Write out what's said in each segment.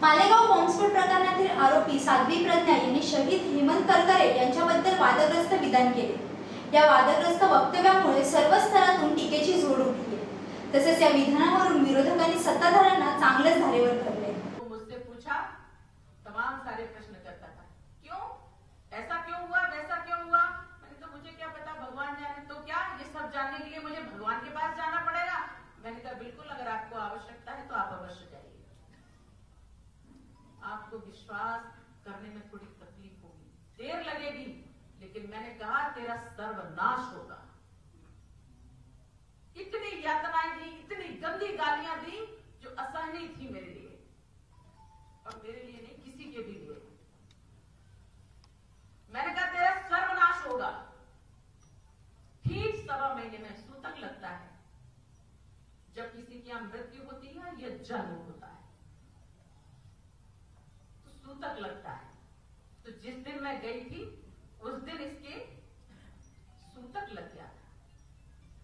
मालेगाव बॉम्बस्फोट प्रकरणातील आरोपी साध्वी प्रज्ञा यांनी शहीद हेमंत करकरे यांच्याबद्दल वादग्रस्त विधान केले. या वादग्रस्त वक्तव्यामुळे सर्व स्तरातून टीकेची झोड उठली. तसेच या विधानावरून विरोधकांनी सत्ताधाऱ्यांना चांगलेच धारेवर धरले. मैंने कहा, तेरा सर्वनाश होगा। इतनी यातनाएँ दी, इतनी गंदी गालियाँ दी, जो असहनीय थी मेरे लिए और मेरे लिए नहीं, किसी के भी लिए। मैंने कहा, तेरा सर्वनाश होगा। ठीक सवा महीने में सूतक लगता है। जब किसी की मृत्यु होती है, या जन्म होता है तो सूतक लगता है। तो जिस दिन मैं गई थी उस दिन इसके सूतक लग गया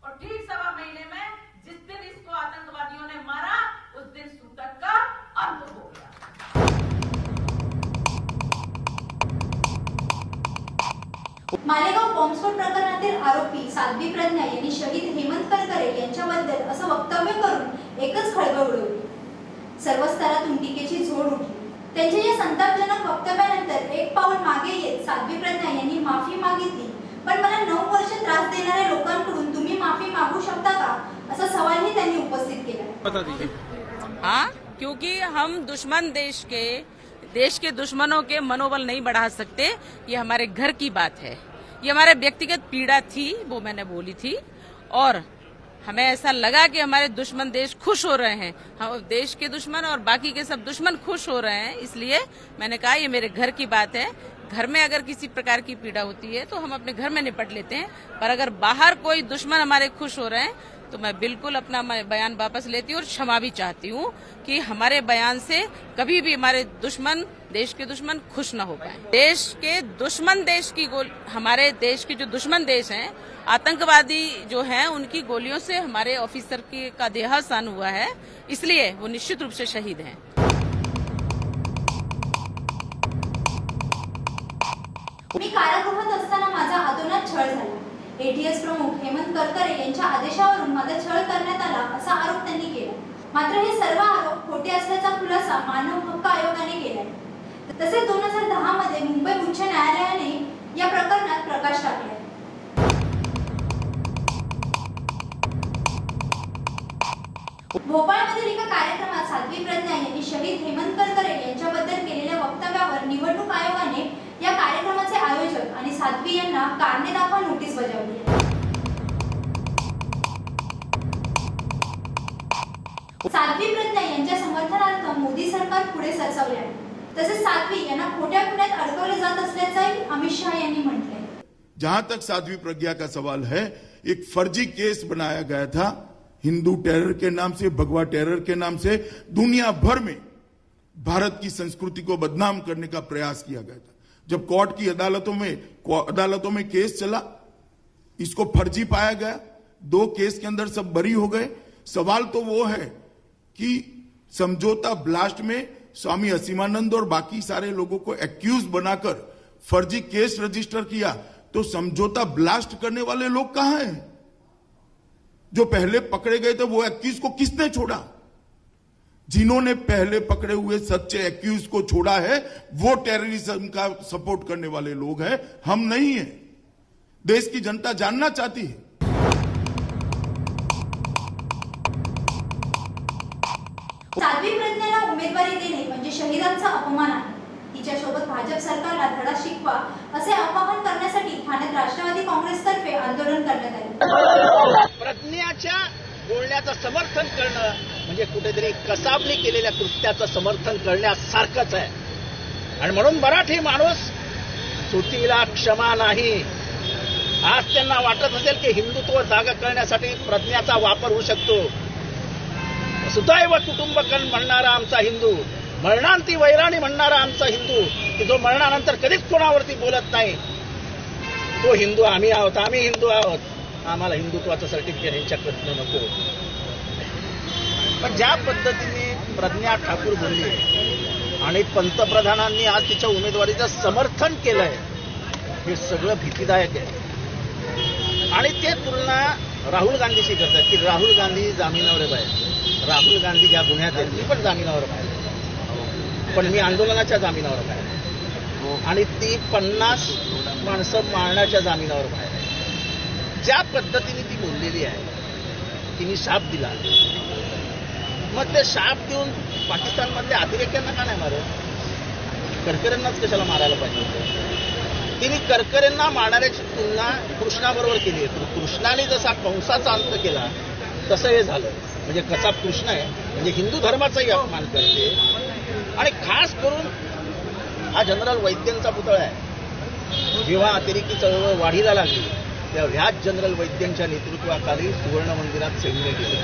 और ठीक सवा महीने में जिस दिन इसको आतंकवादियों ने मारा, उस दिन सूतक का अंत हो गया। मालेगाव बॉम्बस्फोट प्रकरणातील आरोपी साध्वी प्रज्ञा यांनी शहीद हेमंत करकरे यांच्याबद्दल असं वक्तव्य करून एकच खळबळ उडवली. सर्व स्तरातून टीकेची झोड उठली. त्यांच्या या संतापजनक वक्तव्यानंतर सवालही त्यांनी उपस्थित केला. बता दीजिए। हाँ क्योंकि हम दुश्मन देश के देश के दुश्मनों के मनोबल नहीं बढ़ा सकते। ये हमारे घर की बात है। ये हमारे व्यक्तिगत पीड़ा थी वो मैंने बोली थी। और हमें ऐसा लगा कि हमारे दुश्मन देश खुश हो रहे हैं। हम देश के दुश्मन और बाकी के सब दुश्मन खुश हो रहे हैं। इसलिए मैंने कहा ये मेरे घर की बात है। घर में अगर किसी प्रकार की पीड़ा होती है तो हम अपने घर में निपट लेते हैं। पर अगर बाहर कोई दुश्मन हमारे खुश हो रहे हैं तो मैं बिल्कुल अपना बयान वापस लेती हूँ और क्षमा भी चाहती हूँ कि हमारे बयान से कभी भी हमारे दुश्मन, देश के दुश्मन खुश न हो पाए। देश के दुश्मन देश की गोल, हमारे देश के जो दुश्मन देश हैं, आतंकवादी जो हैं, उनकी गोलियों से हमारे ऑफिसर की का देहावसान हुआ है, इसलिए वो निश्चित रूप से शहीद हैं। मी कारागृहात असताना माझा अतोनात छळ झाला. एटीएस प्रमुख हेमंत करकरे यांच्या आदेशावरून माझा छळ करण्यात आला असा आरोप त्यांनी केला. मात्र हे सर्व आरोप खोटे असल्याचा खुलासा मानव हक्क आयोगाने केलाय. तसेच दोन हजार दहा मध्ये मुंबई उच्च न्यायालयाने या प्रकरणात प्रकाश टाकला भोपाळमधील एका कार्यक्रमात साध्वी प्रज्ञा यांनी शहीद हेमंत करकरे यांच्याबद्दल केलेल्या वक्तव्यावर निवडणूक आयोगाने या कार्यक्रमाचे आयोजक आणि साध्वी यांना कारणे दाखवा नोटीस बजावली. साध्वी प्रज्ञा यांच्या समर्थनार्थ मोदी सरकार पुढे सरसावले आहे. तसेच साध्वी यांना खोट्या अडकवले जात असल्याचंही अमित यांनी म्हटलंय. जहाँ तक साध्वी प्रज्ञा का सवाल है, एक फर्जी केस बनाया गया था, हिंदू टेरर के नाम से, भगवा टेरर के नाम से, दुनिया भर में भारत की संस्कृति को बदनाम करने का प्रयास किया गया था। जब कोर्ट की अदालतों में अदालतों में केस चला, इसको फर्जी पाया गया, दो केस के अंदर सब बरी हो गए। सवाल तो वो है कि समझौता ब्लास्ट में स्वामी असीमानंद और बाकी सारे लोगों को एक्यूज बनाकर फर्जी केस रजिस्टर किया तो समझौता ब्लास्ट करने वाले लोग कहाँ हैं? जो पहले पकड़े गए थे, वो एक्यूज को किसने छोड़ा? जिन्होंने पहले पकड़े हुए सच्चे एक्यूज को छोड़ा है वो टेररिज्म का सपोर्ट करने वाले लोग हैं। हम नहीं हैं। देश की जनता जानना चाहती है। साध्वी प्रज्ञाला उमेदवारी देणे म्हणजे शहीदांचा अपमान आहे. तिच्यासोबत भाजप सरकारला धडा शिकवा असे आवाहन करण्यासाठी ठाण्यात राष्ट्रवादी काँग्रेसतर्फे आंदोलन करण्यात आले. प्रज्ञाच्या बोलण्याचं समर्थन करणं म्हणजे कुठेतरी कसाबणी केलेल्या कृत्याचं समर्थन करण्यासारखंच आहे. आणि म्हणून मराठी माणूस सुतीला क्षमा नाही. आज त्यांना वाटत असेल की हिंदुत्व जागा करण्यासाठी प्रज्ञाचा वापर होऊ शकतो. सुदैव कुटुंबकन म्हणणारा आमचा हिंदू मरणांती वैराणी म्हणणारा आमचा हिंदू की जो मरणानंतर कधीच कोणावरती बोलत नाही. तो हिंदू आम्ही आहोत आम्ही हिंदू आहोत. आम्हाला हिंदुत्वाचं सर्टिफिकेट यांच्याकडनं नको पण ज्या पद्धतीने प्रज्ञा ठाकूर बोलली आणि पंतप्रधानांनी आज तिच्या उमेदवारीचं समर्थन केलंय हे सगळं भीतीदायक आहे. आणि ते तुलना राहुल गांधीशी करतात की राहुल गांधी जामिनावर बाहेर राहुल गांधी ज्या गुन्ह्यात आहेत मी पण जामिनावर बाहेर पण मी आंदोलनाच्या जामिनावर बाहेर आणि ती पन्नास माणसं मारण्याच्या जामिनावर बाहेर आहे. ज्या पद्धतीने ती बोललेली आहे तिने शाप दिला. मग ते शाप देऊन पाकिस्तानमधल्या अतिरेक्यांना का नाही मारत? करकरेंनाच कशाला मारायला पाहिजे होतं? तिने करकरेंना मारणाऱ्याची तुलना कृष्णाबरोबर केली आहे. कृष्णाने जसा कंसाचा अंत केला तसं हे झालं. म्हणजे कसा कृष्ण आहे म्हणजे हिंदू धर्माचाही अपमान करते. आणि खास करून हा जनरल वैद्यांचा पुतळा आहे. जेव्हा अतिरेकी चळवळ वाढीला लागली त्या व्याज जनरल वैद्यांच्या नेतृत्वाखाली सुवर्ण मंदिरात सैन्य गेलं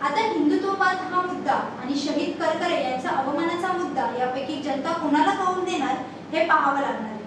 आता हिंदुत्ववाद हा मुद्दा आणि शहीद करकरे यांचा अवमानाचा मुद्दा यापैकी जनता कोणाला कळून देणार हे पाहावं लागणार.